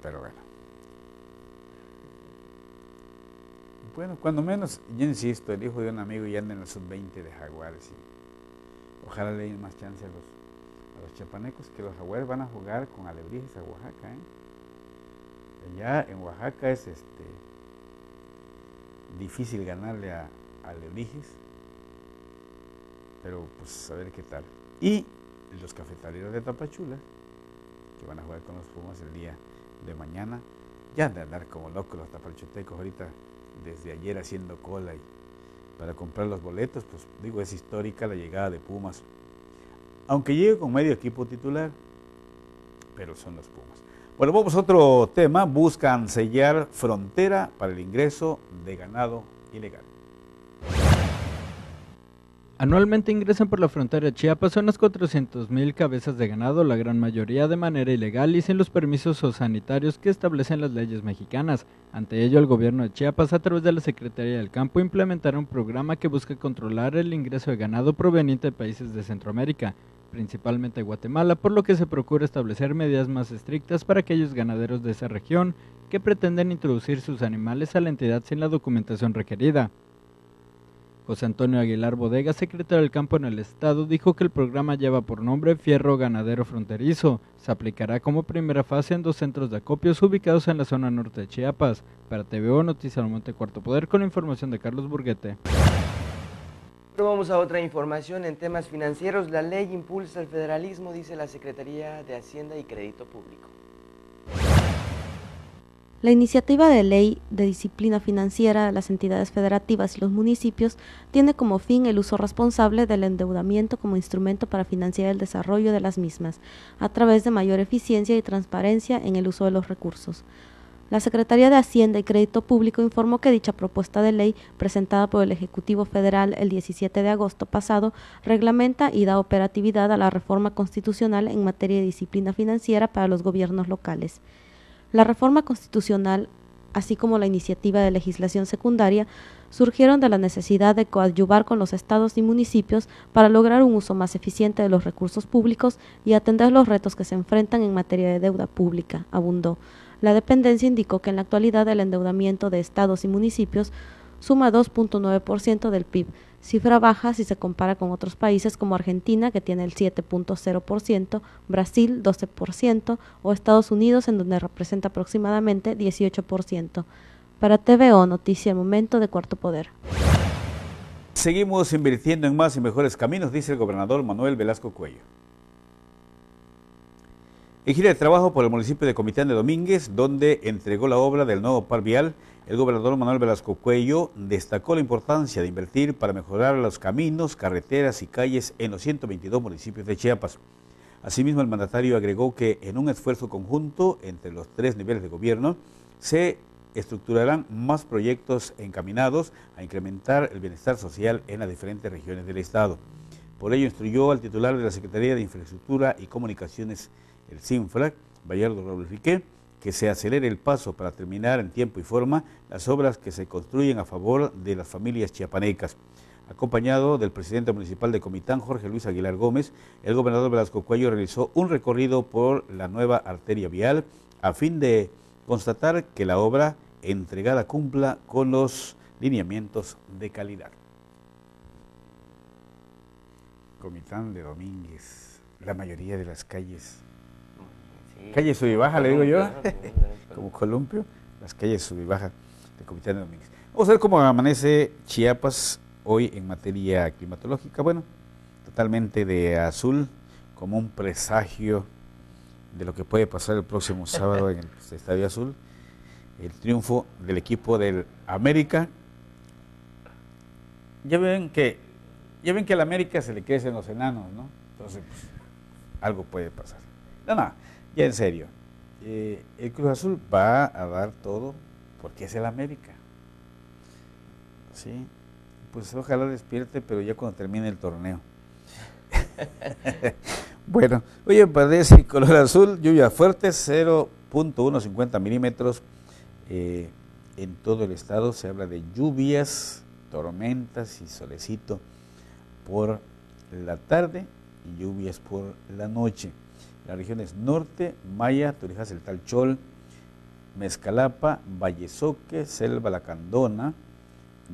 Pero bueno. Bueno, cuando menos, yo insisto, el hijo de un amigo ya anda en los sub-20 de Jaguares. Y ojalá le den más chance a los, a los chapanecos que los Jaguares van a jugar con Alebrijes a Oaxaca. ¿eh? Allá en Oaxaca es este difícil ganarle a, a Alebrijes, pero pues a ver qué tal. Y los cafetaleros de Tapachula, que van a jugar con los Pumas el día de mañana, ya de andar como locos los tapachutecos ahorita desde ayer haciendo cola para comprar los boletos, pues digo, es histórica la llegada de Pumas. Aunque llegue con medio equipo titular, pero son los Pumas. Bueno, vamos a otro tema. Buscan sellar frontera para el ingreso de ganado ilegal. Anualmente ingresan por la frontera de Chiapas unas 400.000 cabezas de ganado, la gran mayoría de manera ilegal y sin los permisos sanitarios que establecen las leyes mexicanas. Ante ello, el gobierno de Chiapas, a través de la Secretaría del Campo, implementará un programa que busca controlar el ingreso de ganado proveniente de países de Centroamérica, principalmente Guatemala, por lo que se procura establecer medidas más estrictas para aquellos ganaderos de esa región que pretenden introducir sus animales a la entidad sin la documentación requerida. José Antonio Aguilar Bodega, secretario del campo en el estado, dijo que el programa lleva por nombre Fierro Ganadero Fronterizo. Se aplicará como primera fase en dos centros de acopios ubicados en la zona norte de Chiapas. Para TVO Noticias Monte Cuarto Poder con información de Carlos Burguete. Pero vamos a otra información en temas financieros. La ley impulsa el federalismo, dice la Secretaría de Hacienda y Crédito Público. La iniciativa de ley de disciplina financiera de las entidades federativas y los municipios tiene como fin el uso responsable del endeudamiento como instrumento para financiar el desarrollo de las mismas, a través de mayor eficiencia y transparencia en el uso de los recursos. La Secretaría de Hacienda y Crédito Público informó que dicha propuesta de ley, presentada por el Ejecutivo Federal el 17 de agosto pasado, reglamenta y da operatividad a la reforma constitucional en materia de disciplina financiera para los gobiernos locales. La reforma constitucional, así como la iniciativa de legislación secundaria, surgieron de la necesidad de coadyuvar con los estados y municipios para lograr un uso más eficiente de los recursos públicos y atender los retos que se enfrentan en materia de deuda pública, abundó. La dependencia indicó que en la actualidad el endeudamiento de estados y municipios suma 2.9% del PIB, cifra baja si se compara con otros países como Argentina, que tiene el 7.0%, Brasil 12% o Estados Unidos, en donde representa aproximadamente 18%. Para TVO, noticia momento de Cuarto Poder. Seguimos invirtiendo en más y mejores caminos, dice el gobernador Manuel Velasco Cuello. En gira de trabajo por el municipio de Comitán de Domínguez, donde entregó la obra del nuevo par vial, el gobernador Manuel Velasco Cuello destacó la importancia de invertir para mejorar los caminos, carreteras y calles en los 122 municipios de Chiapas. Asimismo, el mandatario agregó que en un esfuerzo conjunto entre los tres niveles de gobierno se estructurarán más proyectos encaminados a incrementar el bienestar social en las diferentes regiones del Estado. Por ello, instruyó al titular de la Secretaría de Infraestructura y Comunicaciones, el CINFRAC, Bayardo Robles que se acelere el paso para terminar en tiempo y forma las obras que se construyen a favor de las familias chiapanecas. Acompañado del presidente municipal de Comitán, Jorge Luis Aguilar Gómez, el gobernador Velasco Cuello realizó un recorrido por la nueva arteria vial a fin de constatar que la obra entregada cumpla con los lineamientos de calidad. Comitán de Domínguez, la mayoría de las calles calle sub y baja, le digo yo, como columpio, las calles sub y baja de Comitán de Domínguez. Vamos a ver cómo amanece Chiapas hoy en materia climatológica. Bueno, totalmente de azul, como un presagio de lo que puede pasar el próximo sábado en el Estadio Azul. El triunfo del equipo del América. Ya ven que ya ven que al América se le crecen los enanos, ¿no? Entonces, pues, algo puede pasar. No, no, ya en serio. Eh, el Cruz Azul va a dar todo porque es el América. Sí, pues ojalá despierte, pero ya cuando termine el torneo. bueno, oye, padece color azul, lluvia fuerte, 0.150 milímetros eh, en todo el estado. Se habla de lluvias, tormentas y solecito por la tarde y lluvias por la noche. Las regiones norte, Maya, Torijas el Talchol, Mezcalapa, Vallesoque, Selva Lacandona,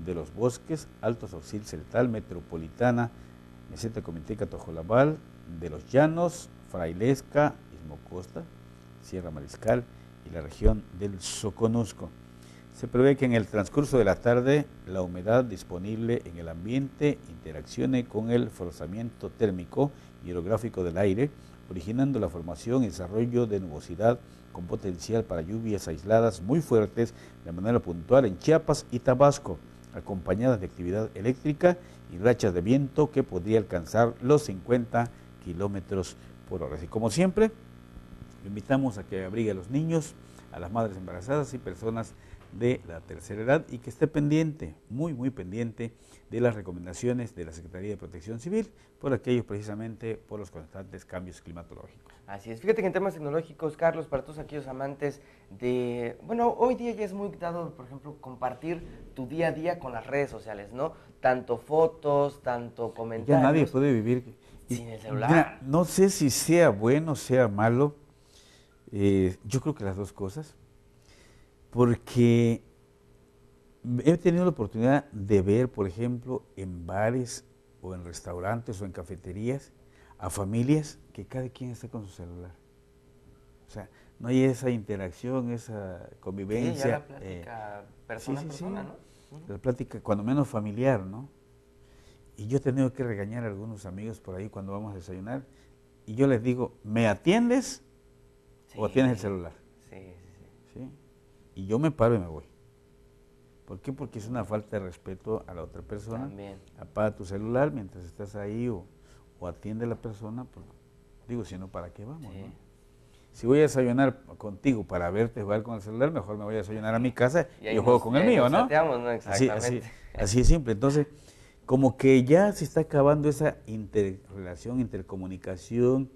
de los Bosques, Alto Saucil Celtal, Metropolitana, Meseta Comitica Tojolabal, de los Llanos, Frailesca, Ismocosta, Sierra Mariscal y la región del Soconusco. Se prevé que en el transcurso de la tarde la humedad disponible en el ambiente interaccione con el forzamiento térmico hidrográfico del aire, originando la formación y desarrollo de nubosidad con potencial para lluvias aisladas muy fuertes de manera puntual en Chiapas y Tabasco, acompañadas de actividad eléctrica y rachas de viento que podría alcanzar los 50 kilómetros por hora. Y como siempre, invitamos a que abrigue a los niños, a las madres embarazadas y personas de la tercera edad y que esté pendiente, muy, muy pendiente de las recomendaciones de la Secretaría de Protección Civil por aquellos precisamente por los constantes cambios climatológicos. Así es. Fíjate que en temas tecnológicos, Carlos, para todos aquellos amantes de, bueno, hoy día ya es muy dado, por ejemplo, compartir tu día a día con las redes sociales, ¿no? Tanto fotos, tanto comentarios. Ya nadie puede vivir sin el celular. no sé si sea bueno, o sea malo. Eh, yo creo que las dos cosas porque he tenido la oportunidad de ver, por ejemplo, en bares o en restaurantes o en cafeterías a familias que cada quien está con su celular. O sea, no hay esa interacción, esa convivencia. Sí, la plática eh, persona sí, sí, ¿no? La plática, cuando menos familiar, ¿no? Y yo he tenido que regañar a algunos amigos por ahí cuando vamos a desayunar y yo les digo, ¿me atiendes o atiendes el celular? Sí y yo me paro y me voy. ¿Por qué? Porque es una falta de respeto a la otra persona. También. Apaga tu celular mientras estás ahí o, atiende a la persona. Pues, digo, si no, ¿para qué vamos? Si voy a desayunar contigo para verte jugar con el celular, mejor me voy a desayunar a mi casa y, yo juego con el mío, ¿no? ¿no? Así, así, así es simple. Entonces, como que ya se está acabando esa interrelación, intercomunicación,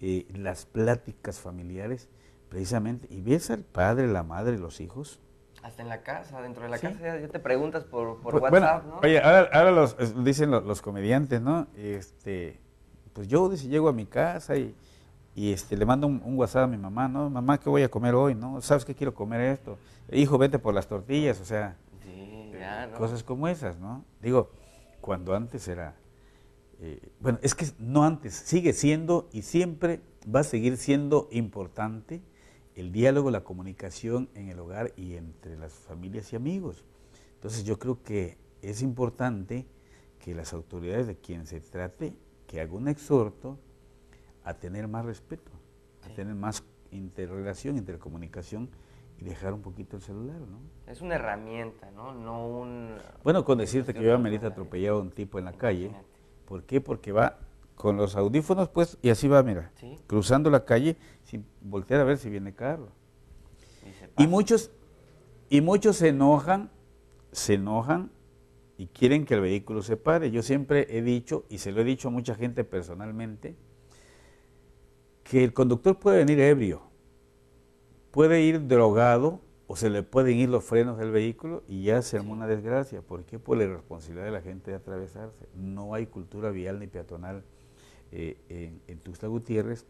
eh, las pláticas familiares Precisamente, y ves al padre, la madre, los hijos. Hasta en la casa, dentro de la casa ya, te preguntas por, por pues, WhatsApp, ¿no? Oye, ahora, los, dicen los, comediantes, ¿no? Este, pues yo dice, llego a mi casa y, y este, le mando un, WhatsApp a mi mamá, ¿no? Mamá, ¿qué voy a comer hoy? ¿No? ¿Sabes que quiero comer esto? Hijo, vete por las tortillas, o sea, sí, ya, ¿no? cosas como esas, ¿no? Digo, cuando antes era, eh, bueno, es que no antes, sigue siendo y siempre va a seguir siendo importante el diálogo, la comunicación en el hogar y entre las familias y amigos. Entonces yo creo que es importante que las autoridades de quien se trate, que haga un exhorto a tener más respeto, a tener más interrelación, intercomunicación y dejar un poquito el celular, ¿no? Es una herramienta, ¿no? No un... Bueno, con decirte que yo a Merita atropellado a un tipo en la calle. ¿Por qué? Porque va con los audífonos pues y así va, mira, cruzando la calle sin voltear a ver si viene carro. Y, muchos y muchos se enojan, se enojan y quieren que el vehículo se pare. Yo siempre he dicho y se lo he dicho a mucha gente personalmente que el conductor puede venir ebrio, puede ir drogado o se le pueden ir los frenos del vehículo y ya se arma una desgracia. ¿Por qué? Por la irresponsabilidad de la gente de atravesarse. No hay cultura vial ni peatonal eh, en, en, Tuxtla Gutiérrez.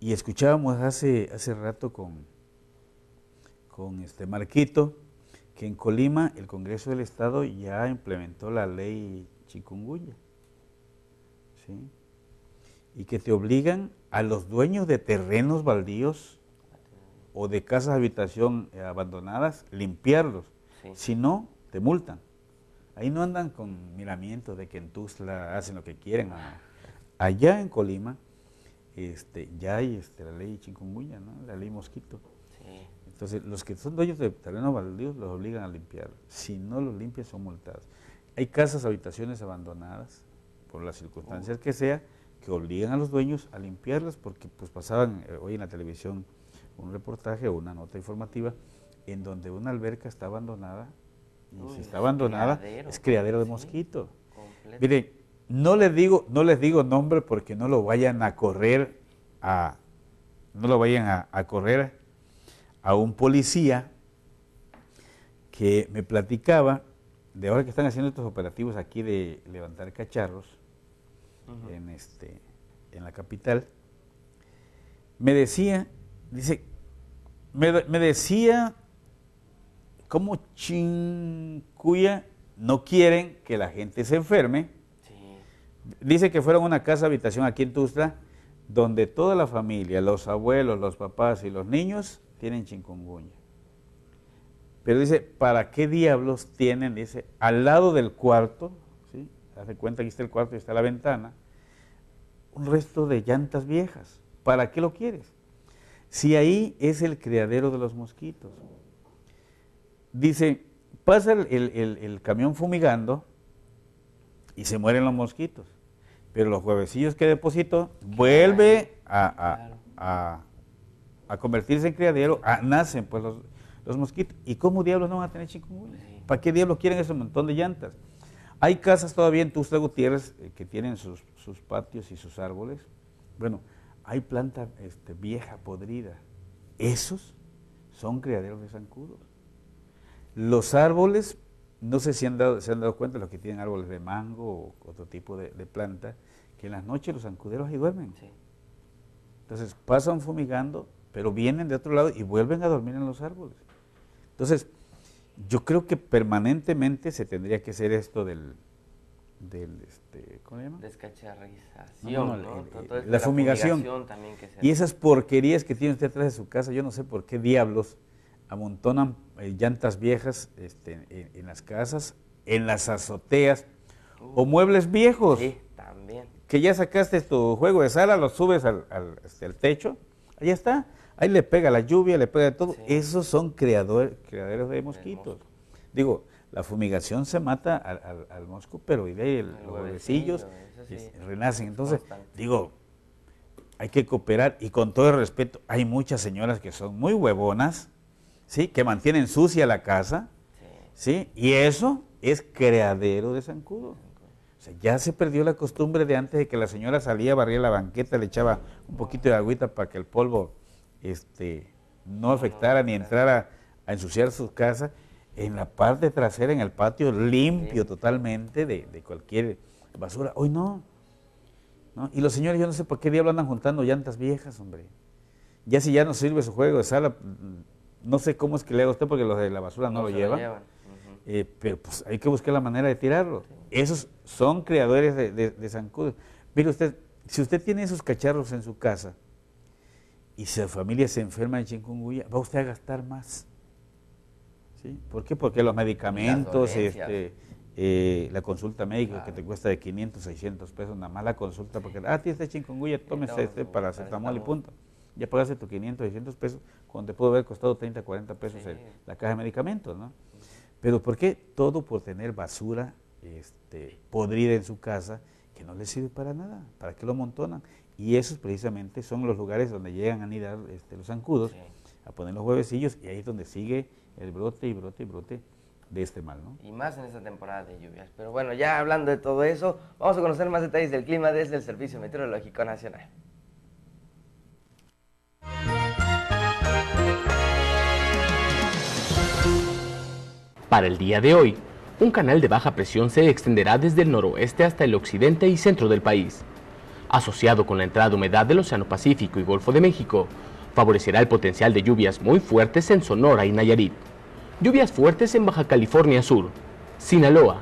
Y escuchábamos hace, hace rato con, con este Marquito que en Colima el Congreso del Estado ya implementó la ley chikungunya. ¿sí? Y que te obligan a los dueños de terrenos baldíos o de casas de habitación abandonadas limpiarlos. Si no, te multan. Ahí no andan con miramientos de que en Tuzla hacen lo que quieren. Allá en Colima este, ya hay este, la ley chikungunya, ¿no? la ley mosquito. Entonces, los que son dueños de terrenos baldíos los obligan a limpiar. Si no los limpian, son multados. Hay casas, habitaciones abandonadas, por las circunstancias que sea, que obligan a los dueños a limpiarlas, porque pues pasaban eh, hoy en la televisión un reportaje o una nota informativa en donde una alberca está abandonada, y si está abandonada, es criadero de mosquito. Mire, no les digo, no les digo nombre porque no lo vayan a correr a, no lo vayan a, correr a un policía que me platicaba de ahora que están haciendo estos operativos aquí de levantar cacharros en este en la capital me decía dice me, me decía cómo chincuya no quieren que la gente se enferme Dice que fueron una casa habitación aquí en Tuzla, donde toda la familia, los abuelos, los papás y los niños tienen chikungunya. Pero dice, ¿para qué diablos tienen? Dice, al lado del cuarto, ¿sí? Hace cuenta que está el cuarto y está la ventana, un resto de llantas viejas. ¿Para qué lo quieres? Si ahí es el criadero de los mosquitos. Dice, pasa el camión fumigando y se mueren los mosquitos. Pero los huevecillos que depositó vuelve a, convertirse en criadero, nacen pues los, mosquitos. ¿Y cómo diablos no van a tener chikungunya? ¿Para qué diablos quieren ese montón de llantas? Hay casas todavía en Tuxtla Gutiérrez eh, que tienen sus, patios y sus árboles. Bueno, hay planta este, vieja, podrida. Esos son criaderos de zancudos. Los árboles no sé si han dado, se han dado cuenta los que tienen árboles de mango o otro tipo de, planta, que en las noches los zancuderos ahí duermen. Entonces pasan fumigando, pero vienen de otro lado y vuelven a dormir en los árboles. Entonces, yo creo que permanentemente se tendría que hacer esto del, del este, ¿cómo se llama? Descacharrización, la, fumigación. y esas porquerías que tiene usted atrás de su casa, yo no sé por qué diablos amontonan eh, llantas viejas este, en, las casas, en las azoteas, o muebles viejos. Sí, también. Que ya sacaste tu juego de sala, lo subes al, este, techo, ahí está. Ahí le pega la lluvia, le pega todo. Esos son creadores, creadores de mosquitos. Digo, la fumigación se mata al, mosco, pero y de los huevecillos renacen. Entonces, digo, hay que cooperar y con todo el respeto, hay muchas señoras que son muy huevonas, ¿sí? que mantienen sucia la casa, sí. y eso es creadero de zancudo. O sea, ya se perdió la costumbre de antes de que la señora salía, barría la banqueta, le echaba un poquito de agüita para que el polvo este, no afectara ni entrara a ensuciar su casa. En la parte trasera, en el patio, limpio totalmente de, cualquier basura. Hoy no. no. Y los señores, yo no sé por qué diablos andan juntando llantas viejas, hombre. Ya si ya no sirve su juego de sala, no sé cómo es que le haga usted porque los de la basura no, lo llevan. Eh, pero pues hay que buscar la manera de tirarlo. Esos son creadores de, de, zancudos. Mire usted, si usted tiene esos cacharros en su casa y su familia se enferma de chikungunya, va usted a gastar más. ¿Sí? ¿Por qué? Porque los medicamentos, este, eh, la consulta médica que te cuesta de 500, 600 pesos, nada más la consulta, porque, ah, tiene este chikungunya, tómese este paracetamol y punto ya pagaste tus 500, 600 pesos, cuando te pudo haber costado 30, 40 pesos la caja de medicamentos, ¿no? Pero ¿por qué? Todo por tener basura este, podrida en su casa que no le sirve para nada. ¿Para qué lo montonan? Y esos precisamente son los lugares donde llegan a anidar este, los zancudos, a poner los huevecillos, y ahí es donde sigue el brote y brote y brote de este mal, ¿no? Y más en esta temporada de lluvias. Pero bueno, ya hablando de todo eso, vamos a conocer más detalles del clima desde el Servicio Meteorológico Nacional. Para el día de hoy, un canal de baja presión se extenderá desde el noroeste hasta el occidente y centro del país. Asociado con la entrada de humedad del Océano Pacífico y Golfo de México, favorecerá el potencial de lluvias muy fuertes en Sonora y Nayarit. Lluvias fuertes en Baja California Sur, Sinaloa,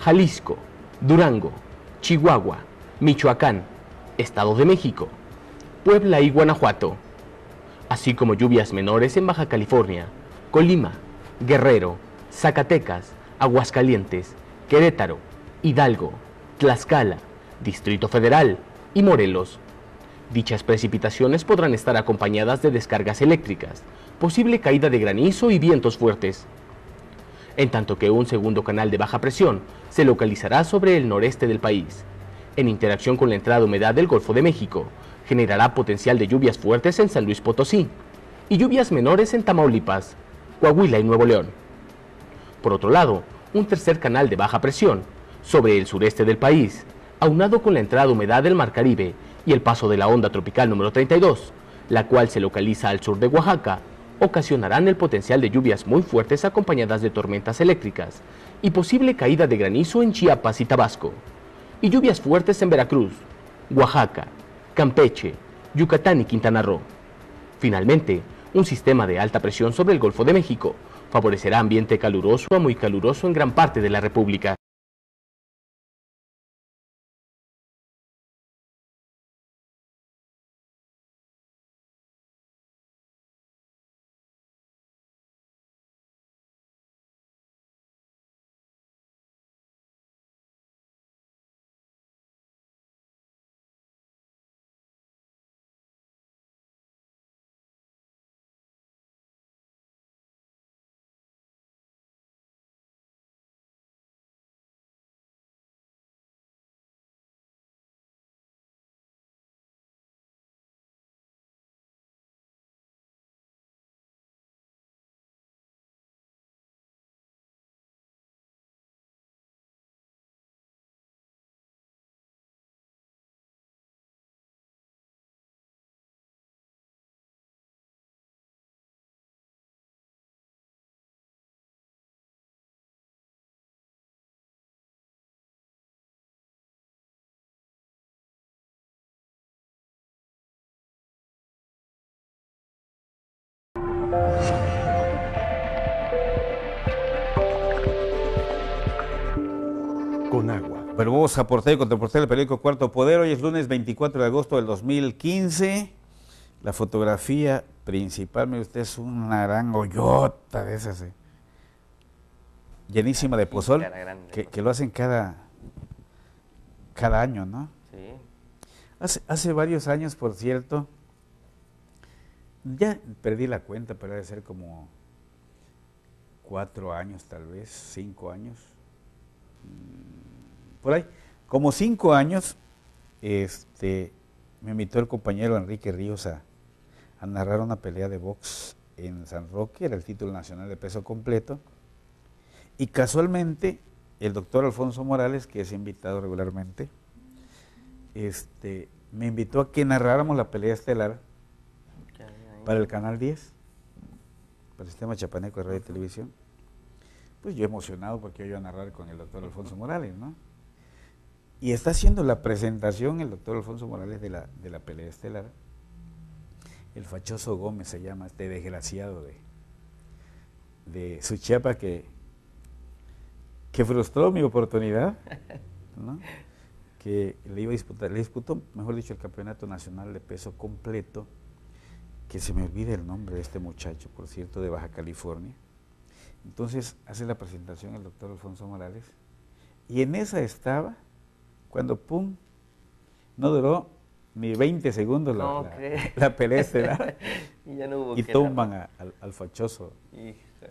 Jalisco, Durango, Chihuahua, Michoacán, Estado de México, Puebla y Guanajuato, así como lluvias menores en Baja California, Colima, Guerrero, Zacatecas, Aguascalientes, Querétaro, Hidalgo, Tlaxcala, Distrito Federal y Morelos. Dichas precipitaciones podrán estar acompañadas de descargas eléctricas, posible caída de granizo y vientos fuertes. En tanto que un segundo canal de baja presión se localizará sobre el noreste del país. En interacción con la entrada de humedad del Golfo de México, generará potencial de lluvias fuertes en San Luis Potosí y lluvias menores en Tamaulipas, Coahuila y Nuevo León. Por otro lado, un tercer canal de baja presión sobre el sureste del país, aunado con la entrada de humedad del Mar Caribe y el paso de la onda tropical número 32, la cual se localiza al sur de Oaxaca, ocasionarán el potencial de lluvias muy fuertes acompañadas de tormentas eléctricas y posible caída de granizo en Chiapas y Tabasco, y lluvias fuertes en Veracruz, Oaxaca, Campeche, Yucatán y Quintana Roo. Finalmente, un sistema de alta presión sobre el Golfo de México favorecerá ambiente caluroso a muy caluroso en gran parte de la República. Con agua. Pero vamos a portar y contraportar el periódico Cuarto Poder. Hoy es lunes 24 de agosto del 2015. La fotografía principal, mire usted, es una gran hoyota de esas, eh. llenísima de pozol, que, que, lo hacen cada, cada año, ¿no? Sí. Hace, hace varios años, por cierto, ya perdí la cuenta, pero debe ser como cuatro años, tal vez, cinco años. Por ahí, como cinco años, este, me invitó el compañero Enrique Ríos a, narrar una pelea de box en San Roque, era el título nacional de peso completo, y casualmente el doctor Alfonso Morales, que es invitado regularmente, este, me invitó a que narráramos la pelea estelar para el Canal 10, para el Sistema Chapaneco de Radio y Televisión. Pues yo emocionado porque yo iba a narrar con el doctor Alfonso Morales, ¿no? Y está haciendo la presentación el doctor Alfonso Morales de la, de la pelea estelar. El fachoso Gómez se llama, este desgraciado de, de Suchiapa que, que frustró mi oportunidad, que le iba a disputar, le disputó, mejor dicho, el campeonato nacional de peso completo, que se me olvida el nombre de este muchacho, por cierto, de Baja California. Entonces hace la presentación el doctor Alfonso Morales, y en esa estaba cuando pum, no duró ni 20 segundos la, la, pelea y, ya no hubo y tumban al, fachoso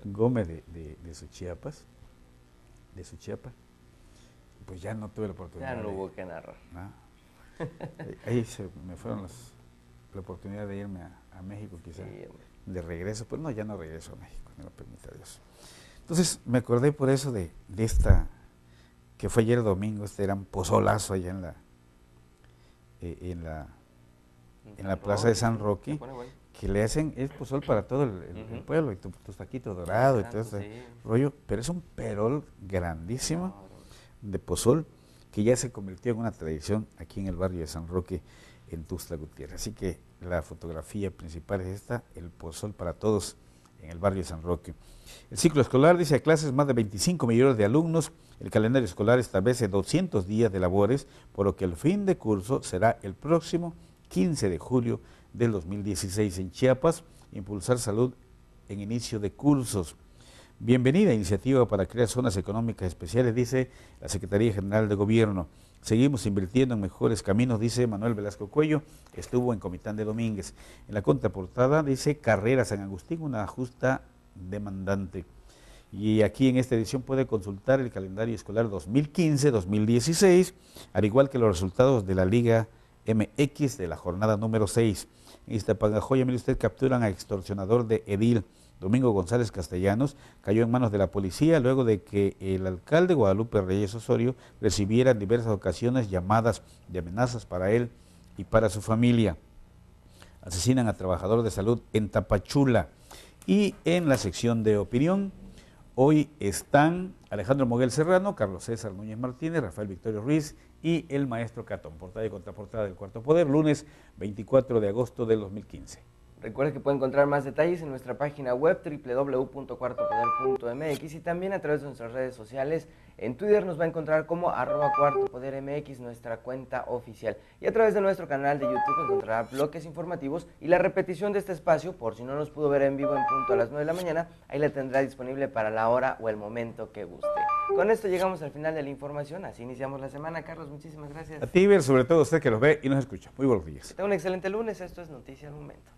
Gómez de, de, de su Chiapas. Pues ya no tuve la oportunidad. Ya no hubo que narrar. Ahí se me fueron la oportunidad de irme a, México quizá, de regreso, pero no, ya no regreso a México, me lo permita Dios. Entonces me acordé por eso de, de esta que fue ayer domingo, este era un pozolazo allá en la, eh, en la, en la plaza de San Roque, que le hacen, es pozol para todo el, pueblo, y tu, taquito dorado y todo ese rollo, pero es un perol grandísimo de pozol que ya se convirtió en una tradición aquí en el barrio de San Roque, en Tuxtla Gutiérrez. Así que la fotografía principal es esta, el pozol para todos en el barrio San Roque. El ciclo escolar dice a clases más de 25 millones de alumnos. El calendario escolar establece 200 días de labores, por lo que el fin de curso será el próximo 15 de julio del 2016 en Chiapas. Impulsar salud en inicio de cursos. Bienvenida iniciativa para crear zonas económicas especiales, dice la Secretaría General de Gobierno. Seguimos invirtiendo en mejores caminos, dice Manuel Velasco Cuello, estuvo en Comitán de Domínguez. En la contraportada dice Carrera San Agustín, una justa demandante. Y aquí en esta edición puede consultar el calendario escolar 2015-2016, al igual que los resultados de la Liga MX de la jornada número 6. En Iztapangajoya, mire usted, capturan a extorsionador de Edil. Domingo González Castellanos cayó en manos de la policía luego de que el alcalde Guadalupe Reyes Osorio recibiera en diversas ocasiones llamadas de amenazas para él y para su familia. Asesinan a trabajador de salud en Tapachula. Y en la sección de opinión, hoy están Alejandro Moguel Serrano, Carlos César Núñez Martínez, Rafael Victorio Ruiz y el maestro Catón. Portada y contraportada del Cuarto Poder, lunes 24 de agosto del 2015. Recuerda que puede encontrar más detalles en nuestra página web www.cuartopoder.mx y también a través de nuestras redes sociales. En Twitter nos va a encontrar como arroba cuartopodermx, nuestra cuenta oficial. Y a través de nuestro canal de YouTube encontrará bloques informativos y la repetición de este espacio, por si no nos pudo ver en vivo en punto a las 9 de la mañana, ahí la tendrá disponible para la hora o el momento que guste. Con esto llegamos al final de la información, así iniciamos la semana. Carlos, muchísimas gracias. A ti, sobre todo usted que nos ve y nos escucha. Muy buenos días. Tenga un excelente lunes, esto es Noticias Momento.